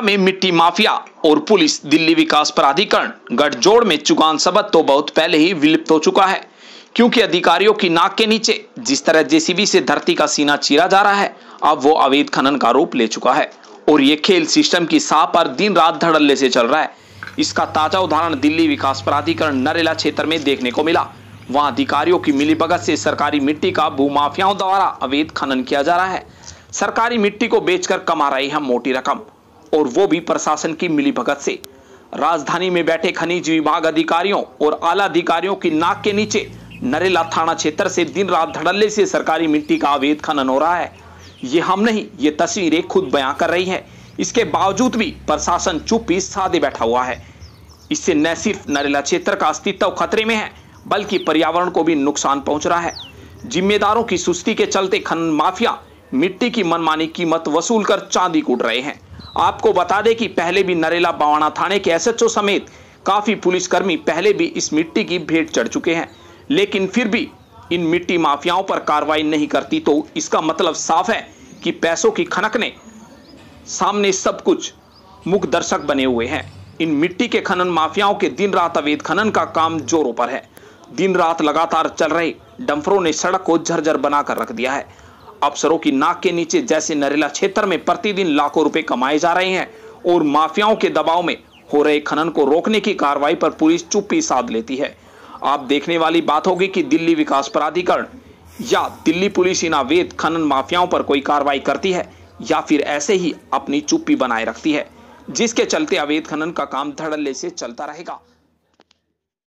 में मिट्टी माफिया और पुलिस दिल्ली विकास प्राधिकरण गठजोड़ में चुगान सबक तो बहुत पहले ही विलुप्त हो चुका है, क्योंकि अधिकारियों की नाक के नीचे जिस तरह जेसीबी से धरती का सीना चीरा जा रहा है, अब वो अवैध खनन का रूप ले चुका है और ये खेल सिस्टम की साह पर दिन रात धड़ल्ले से चल रहा है। इसका ताज़ा उदाहरण दिल्ली विकास प्राधिकरण नरेला क्षेत्र में देखने को मिला। वहाँ अधिकारियों की मिलीभगत से सरकारी मिट्टी का भूमाफियाओं द्वारा अवैध खनन किया जा रहा है। सरकारी मिट्टी को बेचकर कमा रही है मोटी रकम। और वो भी प्रशासन की मिलीभगत से। राजधानी में बैठे खनिज विभाग अधिकारियों और आला अधिकारियों की नाक के नीचे नरेला थाना क्षेत्र से दिन रात धड़ल्ले से सरकारी मिट्टी का अवैध खनन हो रहा है। ये हम नहीं, ये तस्वीरें खुद बयां कर रही है। इसके बावजूद भी प्रशासन चुप ही साधे बैठा हुआ है। इससे न सिर्फ़ नरेला क्षेत्र का अस्तित्व खतरे में है, बल्कि पर्यावरण को भी नुकसान पहुँच रहा है। जिम्मेदारों की सुस्ती के चलते खनन माफिया मिट्टी की मनमानी कीमत वसूल कर चांदी कूट रहे हैं। आपको बता दें कि पहले भी नरेला बावाना थाने के एसएचओ समेत काफ़ी पुलिसकर्मी पहले भी इस मिट्टी की भेंट चढ़ चुके हैं। लेकिन फिर भी इन मिट्टी माफियाओं पर कार्रवाई नहीं करती तो इसका मतलब साफ़ है कि पैसों की खनक ने सामने सब कुछ मुख दर्शक बने हुए हैं। इन मिट्टी के खनन माफियाओं के दिन रात अवैध खनन का काम जोरों पर है। दिन रात लगातार चल रहे डंफरों ने सड़क को झरझर बनाकर रख दिया है। अफसरों की नाक के नीचे जैसे नरेला क्षेत्र में प्रतिदिन लाखों रुपए कमाए जा रहे हैं और माफियाओं के दबाव में हो रहे खनन को रोकने की कार्रवाई पर पुलिस चुप्पी साध लेती है। आप देखने वाली बात होगी कि दिल्ली विकास प्राधिकरण या दिल्ली पुलिस इन अवैध खनन माफियाओं पर कोई कार्रवाई करती है या फिर ऐसे ही अपनी चुप्पी बनाए रखती है, जिसके चलते अवैध खनन का काम धड़ल्ले से चलता रहेगा।